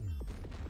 Mm-hmm.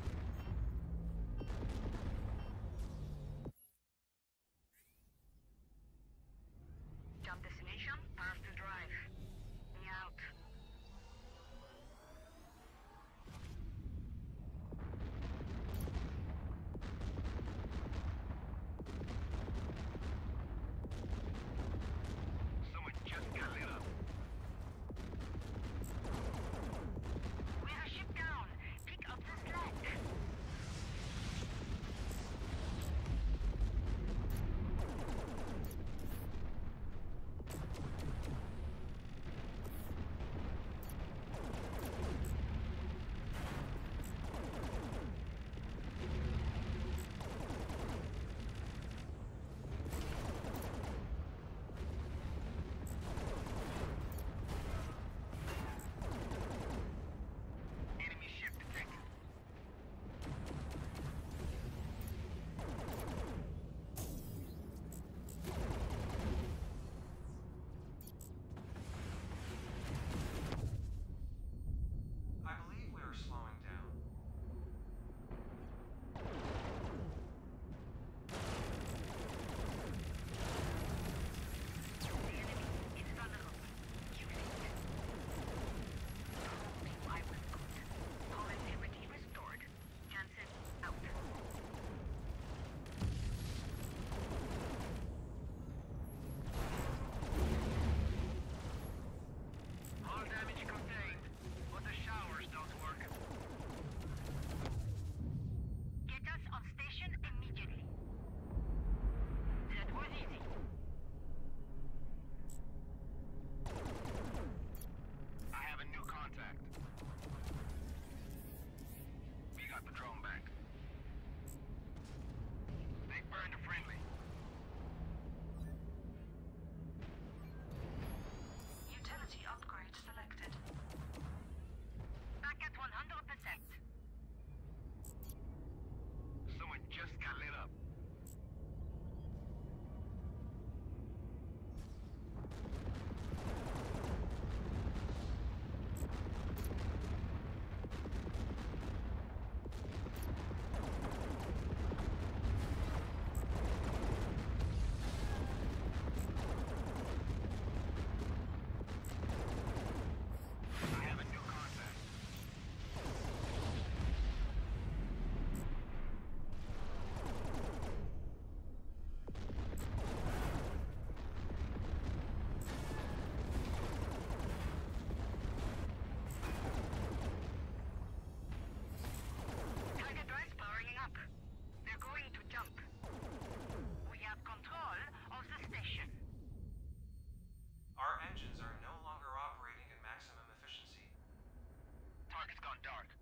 Target's gone dark.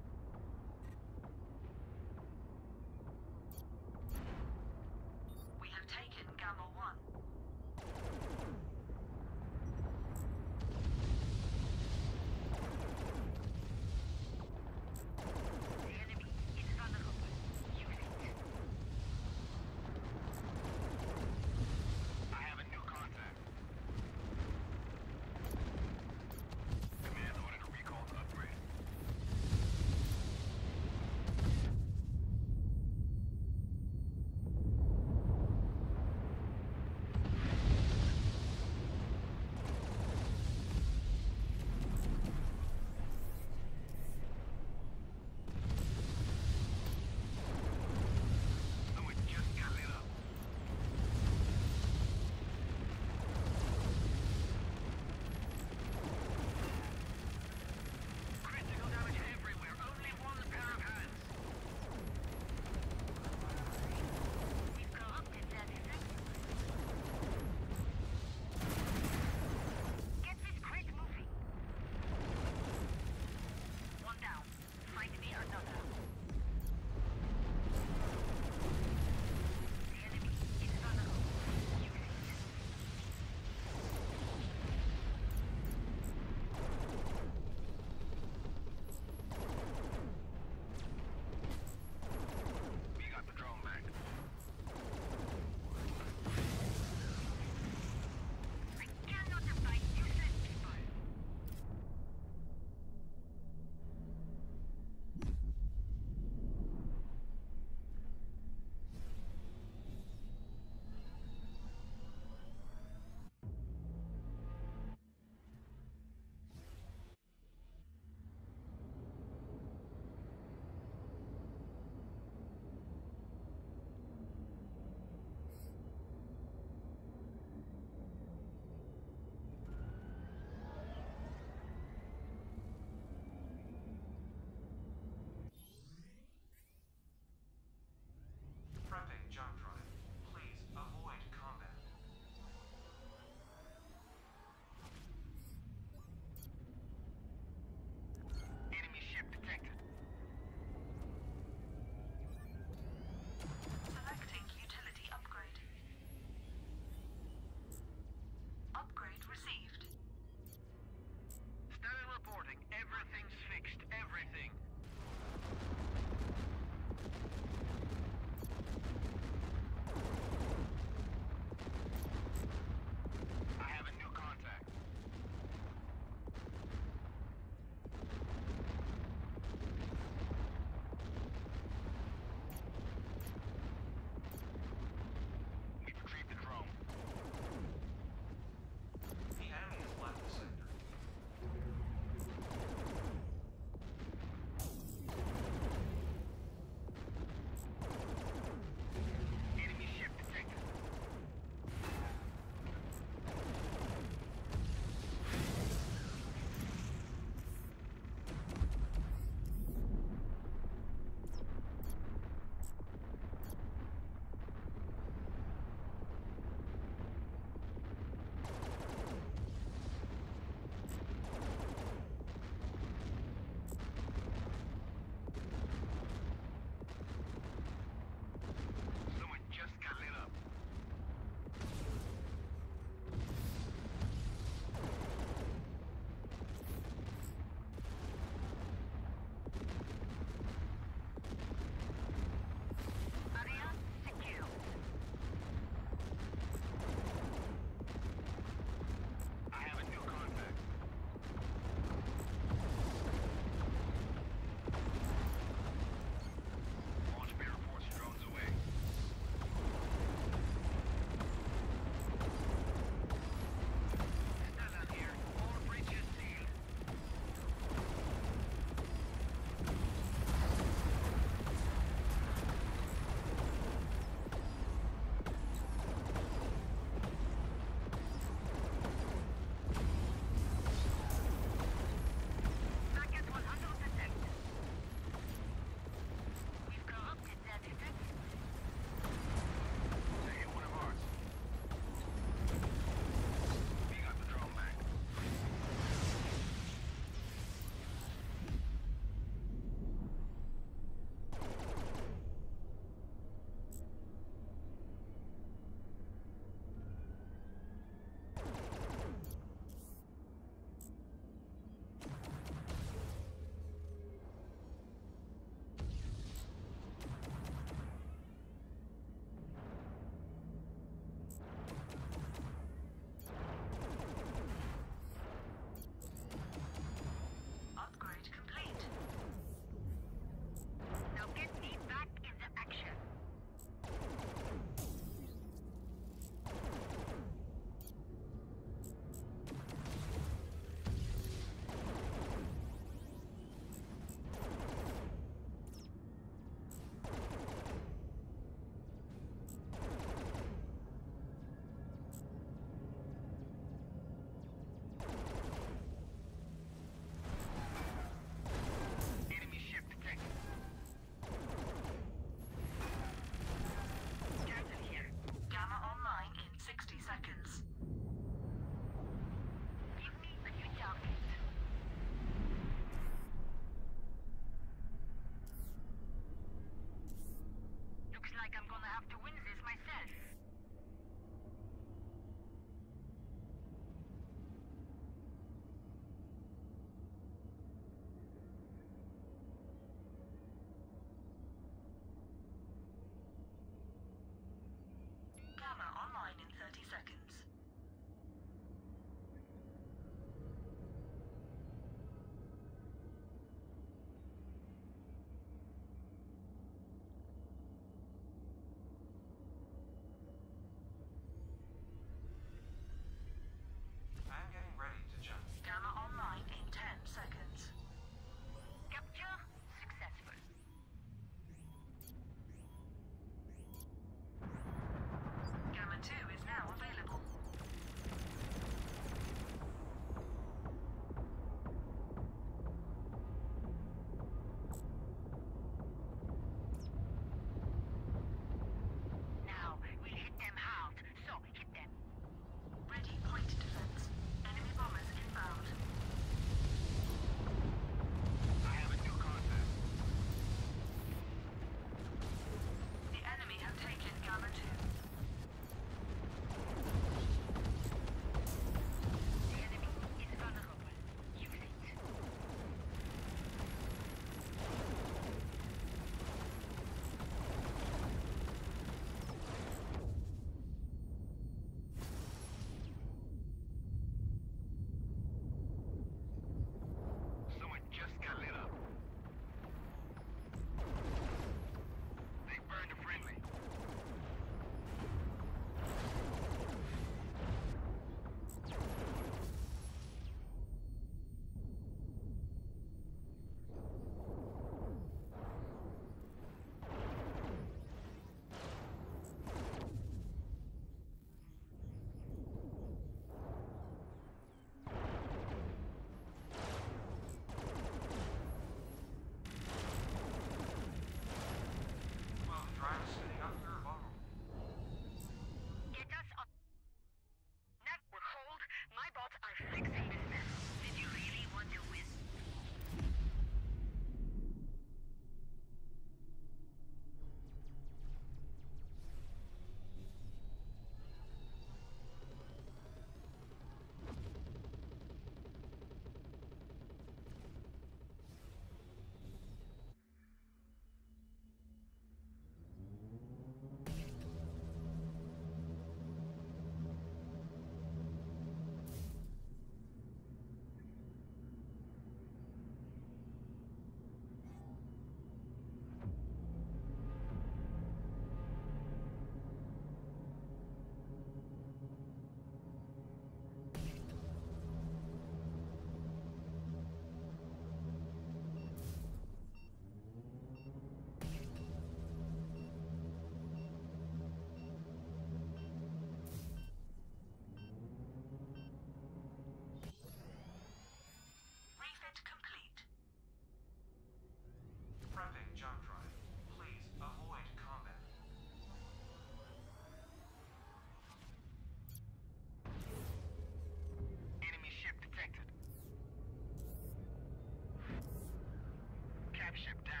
Cap ship down.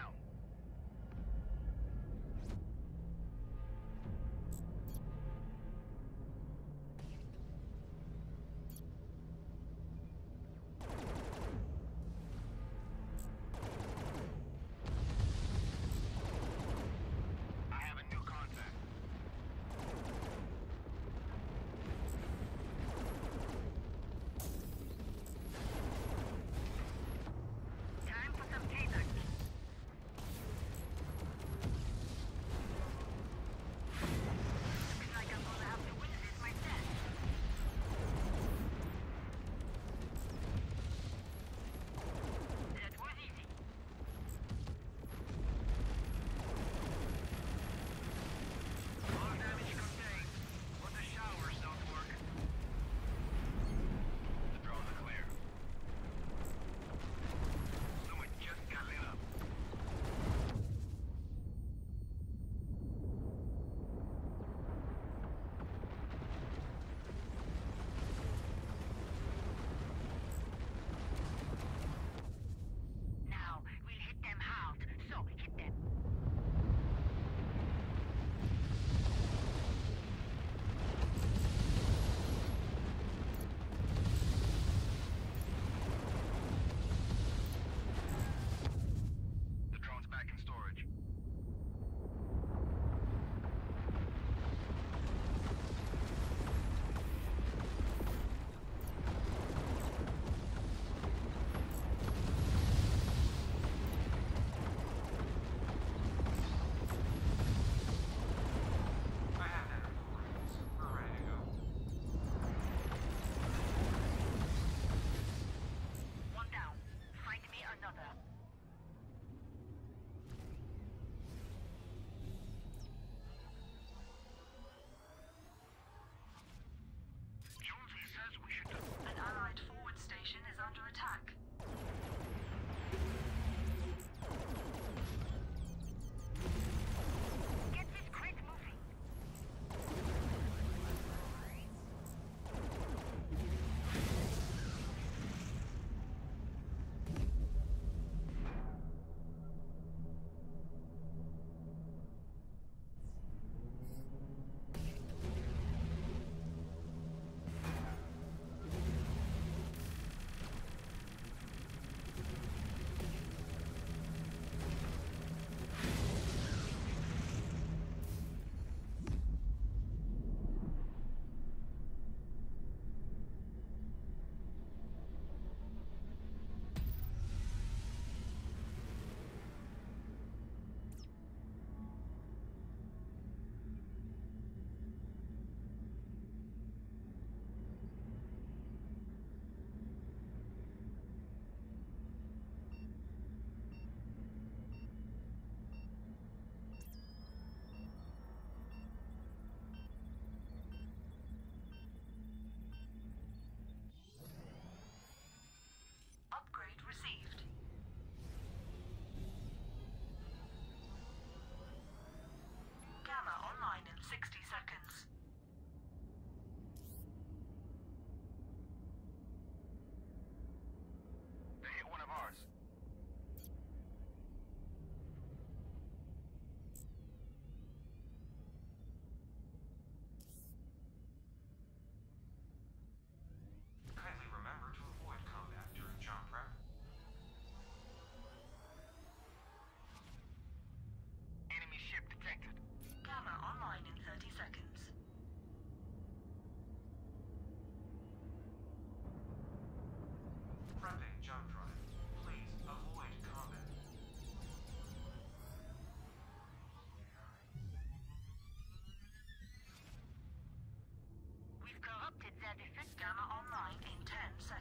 We've their. Gamma online in 10 seconds.